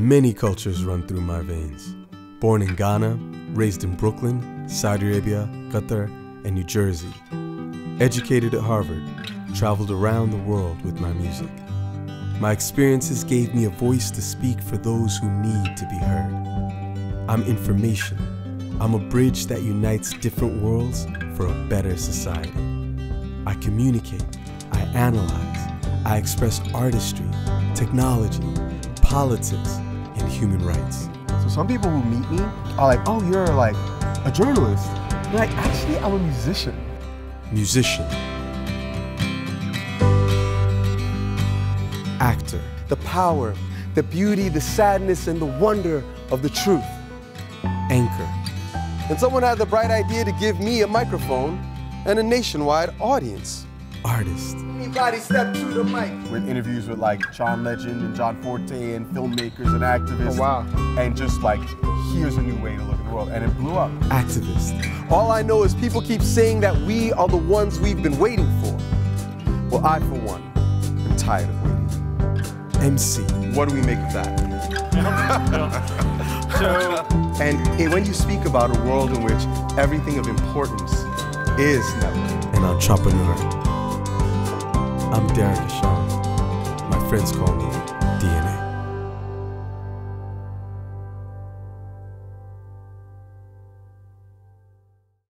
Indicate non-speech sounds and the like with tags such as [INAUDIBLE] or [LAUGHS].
Many cultures run through my veins. Born in Ghana, raised in Brooklyn, Saudi Arabia, Qatar, and New Jersey. Educated at Harvard, traveled around the world with my music. My experiences gave me a voice to speak for those who need to be heard. I'm information. I'm a bridge that unites different worlds for a better society. I communicate, I analyze, I express artistry, technology, politics, human rights. So some people who meet me are like, oh, you're like a journalist. I'm like, actually, I'm a musician. Musician. Actor. The power, the beauty, the sadness, and the wonder of the truth. Anchor. And someone had the bright idea to give me a microphone and a nationwide audience. Artist. Anybody step to the mic. We're interviews with like John Legend and John Forte and filmmakers and activists. Oh, wow. And just like, here's a new way to look at the world. And it blew up. Activist. All I know is people keep saying that we are the ones we've been waiting for. Well, I, for one, am tired of waiting. MC. What do we make of that? [LAUGHS] So, And when you speak about a world in which everything of importance is network, An entrepreneur. I'm Derrick Ashong. My friends call me